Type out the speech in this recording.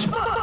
Oh!